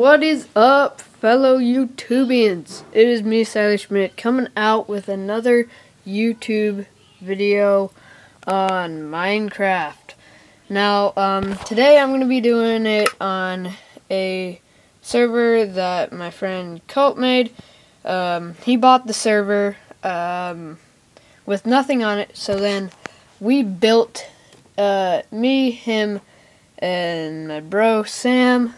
What is up, fellow YouTubians? It is me, Sylas Schmidt, coming out with another YouTube video on Minecraft. Now, um, today I'm going to be doing it on a server that my friend Colt made. Um, he bought the server um, with nothing on it, so then we built, uh, me, him, and my bro Sam,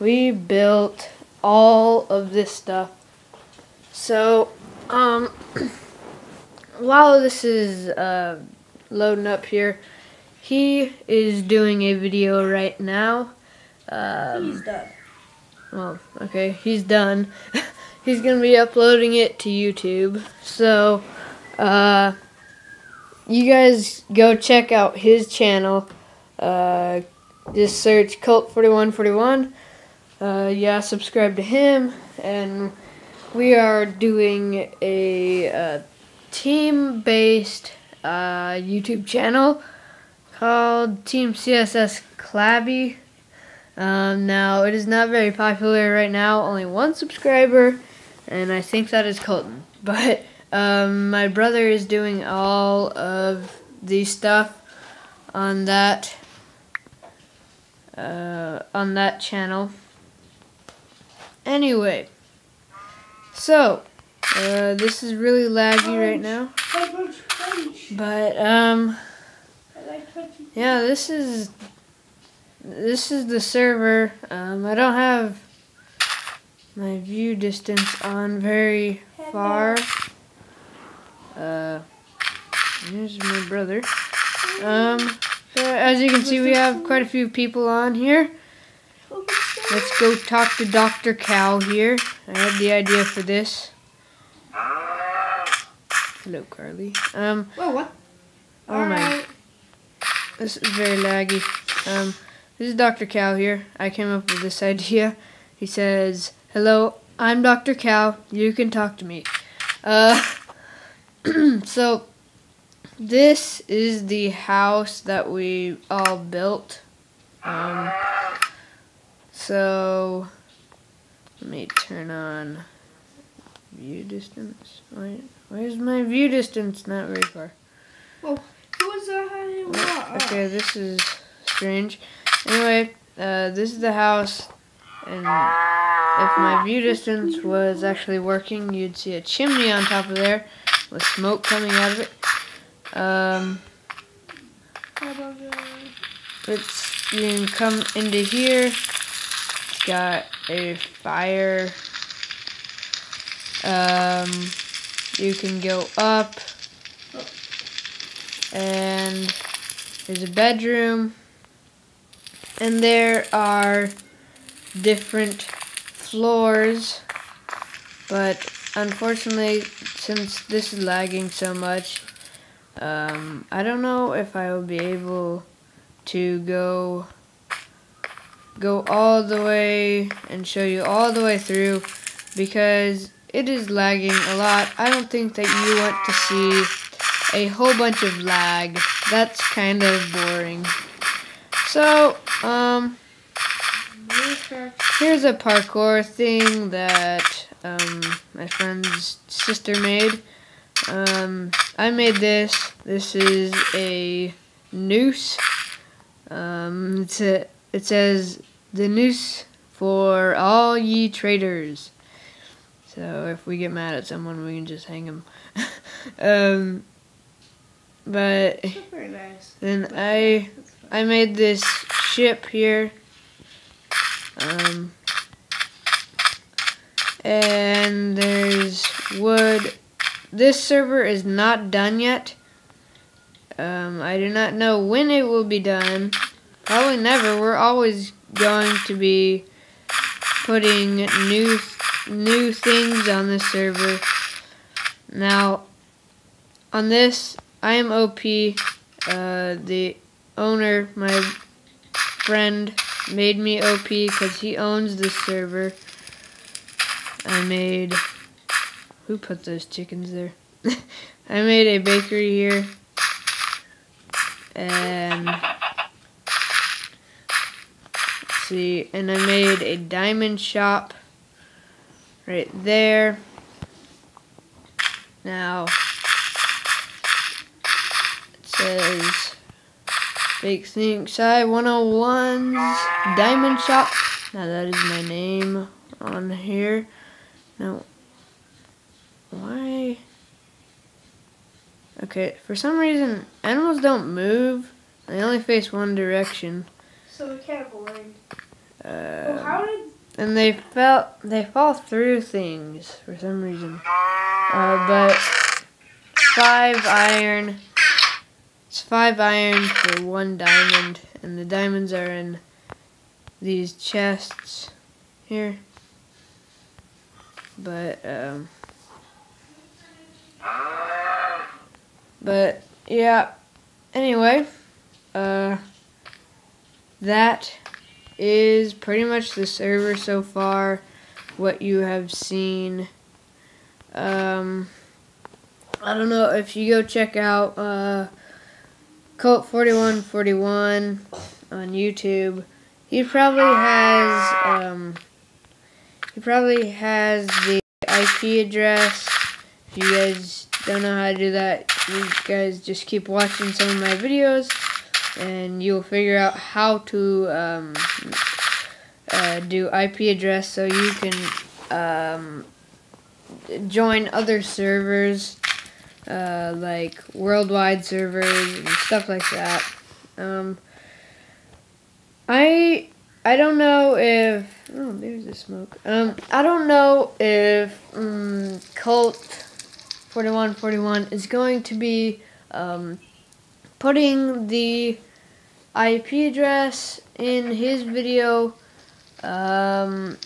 we built all of this stuff. So, um, while this is uh, loading up here, he is doing a video right now. Um, He's done. well, okay, he's done. he's gonna be uploading it to YouTube. So, uh, you guys go check out his channel. Uh, just search Colt4141. Uh, yeah, subscribe to him. And we are doing a uh, team based uh, YouTube channel called Team CSS Clabby. Um, now, it is not very popular right now, only one subscriber, and I think that is Colton. But um, my brother is doing all of the stuff on that uh, on that channel. Anyway, so uh, this is really laggy right now, I wrote French. but um, I like French. yeah, this is this is the server. Um, I don't have my view distance on very far. Uh, here's my brother. Um, as you can see, we have quite a few people on here. Let's go talk to Dr. Cow here. I had the idea for this. Hello, Carly. Um, Whoa, what? oh my this is very laggy. Um, this is Dr. Cow here. I came up with this idea. He says, "Hello, I'm Dr. Cow. You can talk to me." Uh, so this is the house that we all built. Um, so let me turn on view distance. Wait, where's my view distance? Not very far. Who was that? Okay, this is strange. Anyway, uh, this is the house, and if my view distance was actually working, you'd see a chimney on top of there with smoke coming out of it. Um, it's you can come into here. Got a fire. Um, you can go up, and there's a bedroom, and there are different floors. But unfortunately, since this is lagging so much, um, I don't know if I will be able to go go all the way and show you all the way through because it is lagging a lot. I don't think that you want to see a whole bunch of lag. That's kind of boring. So, um, here's a parkour thing that um, my friend's sister made. Um, I made this. This is a noose. Um, it's a, it says the noose for all ye traitors. So if we get mad at someone, we can just hang them. um, but nice. then I I made this ship here. Um, and there's wood. This server is not done yet. Um, I do not know when it will be done. Probably never. We're always going to be putting new new things on this server. Now, on this, I am OP. Uh, the owner, my friend, made me OP because he owns the server. I made. Who put those chickens there? I made a bakery here. And. See, and I made a diamond shop right there. Now, it says Big Think Side 101's Diamond Shop. Now that is my name on here. Now, why? Okay, for some reason, animals don't move. They only face one direction. So we can't blind. Uh, well, how did and they fell they fall through things for some reason. Uh, but five iron. It's five iron for one diamond, and the diamonds are in these chests here. But um, but yeah. Anyway, uh, that is pretty much the server so far. What you have seen. Um, I don't know if you go check out uh, Colt forty one forty one on YouTube. He probably has um, he probably has the IP address. If you guys don't know how to do that, you guys just keep watching some of my videos and you'll figure out how to um, uh, do IP address so you can um, join other servers uh, like worldwide servers and stuff like that. Um, I I don't know if oh there's the smoke. Um, I don't know if um, Colt 4141 is going to be um, putting the IP address in his video, um,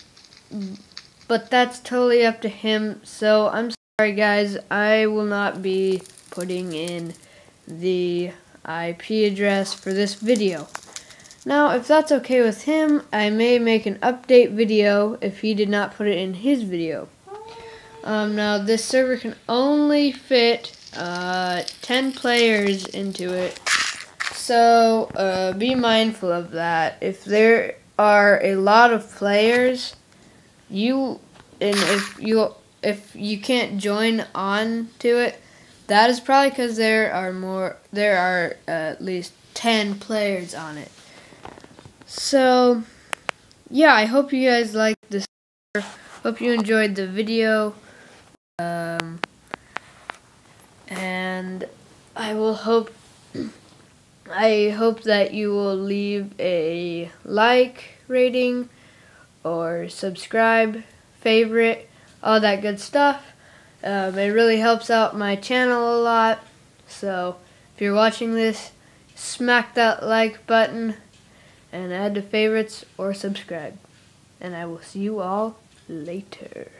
but that's totally up to him. So I'm sorry, guys. I will not be putting in the IP address for this video. Now, if that's okay with him, I may make an update video if he did not put it in his video. Um, now, this server can only fit uh, 10 players into it. So uh, be mindful of that. If there are a lot of players, you and if you if you can't join on to it, that is probably because there are more. There are uh, at least 10 players on it. So yeah, I hope you guys liked this. Hope you enjoyed the video. Um, and I will hope I hope that you will leave a like rating or subscribe, favorite, all that good stuff. Um, it really helps out my channel a lot. So if you're watching this, smack that like button and add to favorites or subscribe. And I will see you all later.